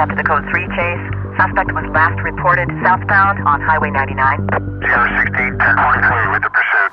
after the code 3 chase. Suspect was last reported southbound on Highway 99. Sierra with the pursuit.